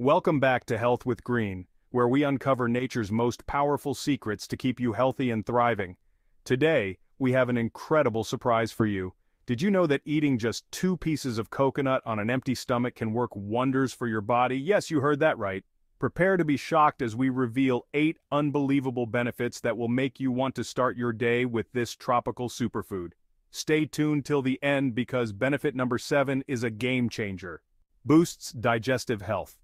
Welcome back to Health with Green, where we uncover nature's most powerful secrets to keep you healthy and thriving. Today, we have an incredible surprise for you. Did you know that eating just two pieces of coconut on an empty stomach can work wonders for your body? Yes, you heard that right. Prepare to be shocked as we reveal eight unbelievable benefits that will make you want to start your day with this tropical superfood. Stay tuned till the end because benefit number seven is a game changer. Boosts digestive health.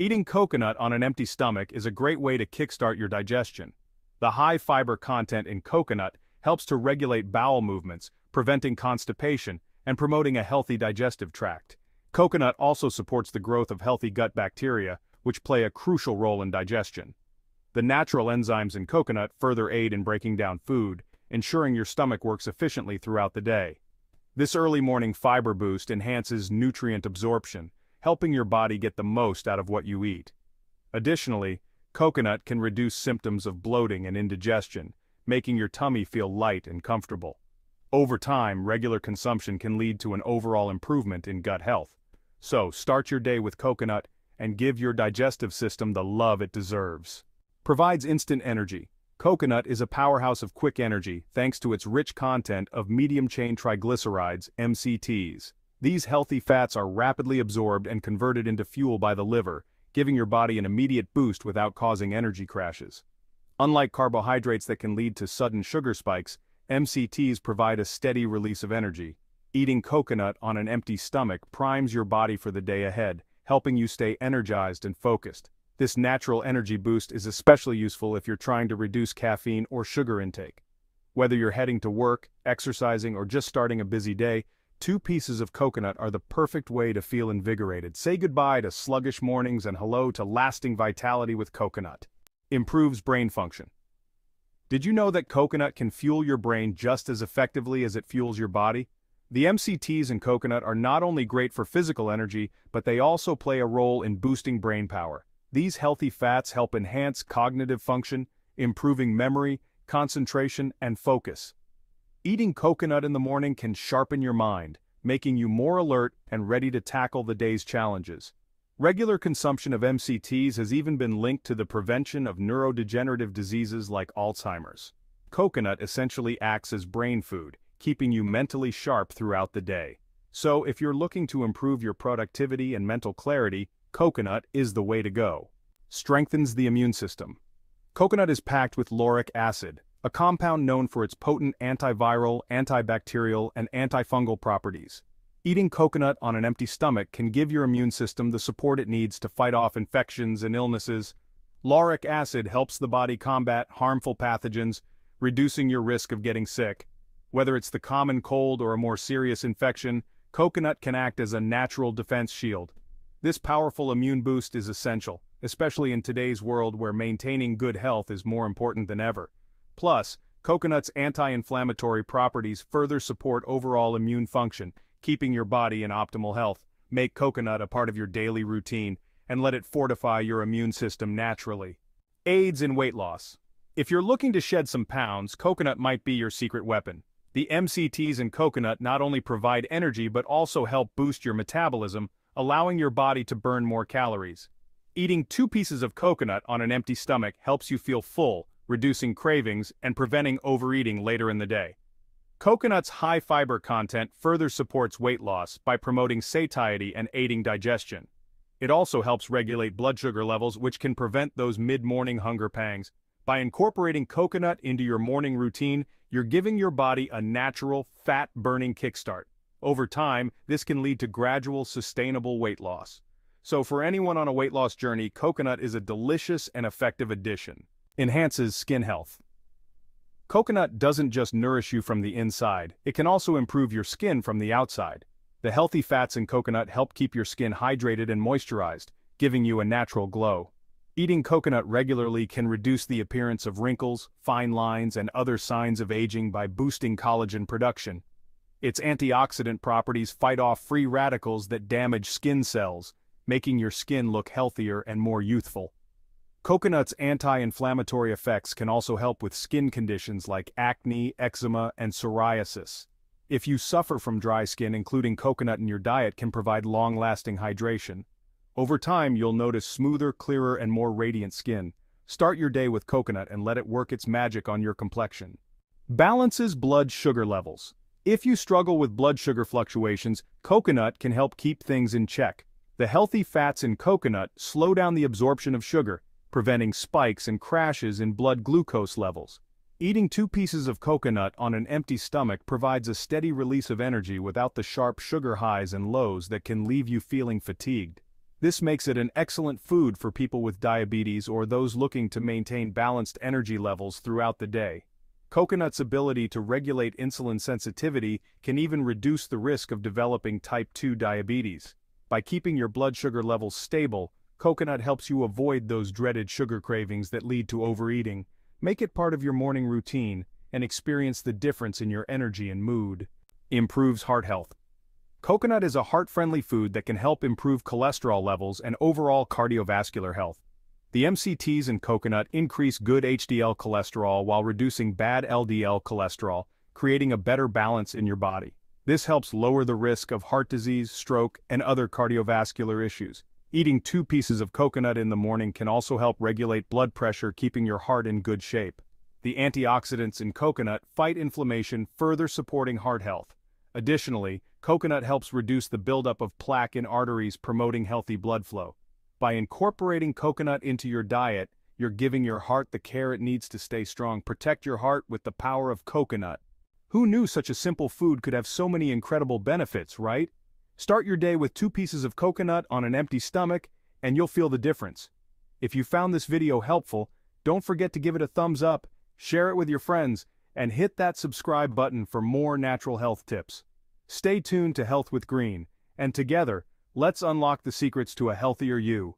Eating coconut on an empty stomach is a great way to kickstart your digestion. The high fiber content in coconut helps to regulate bowel movements, preventing constipation, and promoting a healthy digestive tract. Coconut also supports the growth of healthy gut bacteria, which play a crucial role in digestion. The natural enzymes in coconut further aid in breaking down food, ensuring your stomach works efficiently throughout the day. This early morning fiber boost enhances nutrient absorption, helping your body get the most out of what you eat. Additionally, coconut can reduce symptoms of bloating and indigestion, making your tummy feel light and comfortable. Over time, regular consumption can lead to an overall improvement in gut health. So, start your day with coconut and give your digestive system the love it deserves. Provides instant energy. Coconut is a powerhouse of quick energy thanks to its rich content of medium-chain triglycerides, MCTs. These healthy fats are rapidly absorbed and converted into fuel by the liver, giving your body an immediate boost without causing energy crashes. Unlike carbohydrates that can lead to sudden sugar spikes, MCTs provide a steady release of energy. Eating coconut on an empty stomach primes your body for the day ahead, helping you stay energized and focused. This natural energy boost is especially useful if you're trying to reduce caffeine or sugar intake. Whether you're heading to work, exercising, or just starting a busy day, two pieces of coconut are the perfect way to feel invigorated. Say goodbye to sluggish mornings and hello to lasting vitality with coconut. Improves brain function. Did you know that coconut can fuel your brain just as effectively as it fuels your body? The MCTs in coconut are not only great for physical energy, but they also play a role in boosting brain power. These healthy fats help enhance cognitive function, improving memory, concentration, and focus. Eating coconut in the morning can sharpen your mind, making you more alert and ready to tackle the day's challenges. Regular consumption of MCTs has even been linked to the prevention of neurodegenerative diseases like Alzheimer's. Coconut essentially acts as brain food, keeping you mentally sharp throughout the day. So if you're looking to improve your productivity and mental clarity, coconut is the way to go. Strengthens the immune system. Coconut is packed with lauric acid, a compound known for its potent antiviral, antibacterial, and antifungal properties. Eating coconut on an empty stomach can give your immune system the support it needs to fight off infections and illnesses. Lauric acid helps the body combat harmful pathogens, reducing your risk of getting sick. Whether it's the common cold or a more serious infection, coconut can act as a natural defense shield. This powerful immune boost is essential, especially in today's world where maintaining good health is more important than ever. Plus, coconut's anti-inflammatory properties further support overall immune function, keeping your body in optimal health. Make coconut a part of your daily routine, and let it fortify your immune system naturally. Aids in weight loss. If you're looking to shed some pounds, coconut might be your secret weapon. The MCTs in coconut not only provide energy but also help boost your metabolism, allowing your body to burn more calories. Eating two pieces of coconut on an empty stomach helps you feel full, reducing cravings and preventing overeating later in the day. Coconut's high fiber content further supports weight loss by promoting satiety and aiding digestion. It also helps regulate blood sugar levels which can prevent those mid-morning hunger pangs. By incorporating coconut into your morning routine, you're giving your body a natural, fat-burning kickstart. Over time, this can lead to gradual, sustainable weight loss. So for anyone on a weight loss journey, coconut is a delicious and effective addition. Enhances skin health. Coconut doesn't just nourish you from the inside, it can also improve your skin from the outside. The healthy fats in coconut help keep your skin hydrated and moisturized, giving you a natural glow. Eating coconut regularly can reduce the appearance of wrinkles, fine lines, and other signs of aging by boosting collagen production. Its antioxidant properties fight off free radicals that damage skin cells, making your skin look healthier and more youthful. Coconut's anti-inflammatory effects can also help with skin conditions like acne, eczema, and psoriasis. If you suffer from dry skin including coconut in your diet can provide long-lasting hydration. Over time, you'll notice smoother, clearer, and more radiant skin. Start your day with coconut and let it work its magic on your complexion. Balances blood sugar levels. If you struggle with blood sugar fluctuations, coconut can help keep things in check. The healthy fats in coconut slow down the absorption of sugar, preventing spikes and crashes in blood glucose levels. Eating two pieces of coconut on an empty stomach provides a steady release of energy without the sharp sugar highs and lows that can leave you feeling fatigued. This makes it an excellent food for people with diabetes or those looking to maintain balanced energy levels throughout the day. Coconut's ability to regulate insulin sensitivity can even reduce the risk of developing type 2 diabetes. By keeping your blood sugar levels stable, coconut helps you avoid those dreaded sugar cravings that lead to overeating. Make it part of your morning routine and experience the difference in your energy and mood. Improves heart health. Coconut is a heart-friendly food that can help improve cholesterol levels and overall cardiovascular health. The MCTs in coconut increase good HDL cholesterol while reducing bad LDL cholesterol, creating a better balance in your body. This helps lower the risk of heart disease, stroke, and other cardiovascular issues. Eating two pieces of coconut in the morning can also help regulate blood pressure keeping your heart in good shape. The antioxidants in coconut fight inflammation further supporting heart health. Additionally, coconut helps reduce the buildup of plaque in arteries promoting healthy blood flow. By incorporating coconut into your diet, you're giving your heart the care it needs to stay strong. Protect your heart with the power of coconut. Who knew such a simple food could have so many incredible benefits, right? Start your day with two pieces of coconut on an empty stomach, and you'll feel the difference. If you found this video helpful, don't forget to give it a thumbs up, share it with your friends, and hit that subscribe button for more natural health tips. Stay tuned to Health with Green, and together, let's unlock the secrets to a healthier you.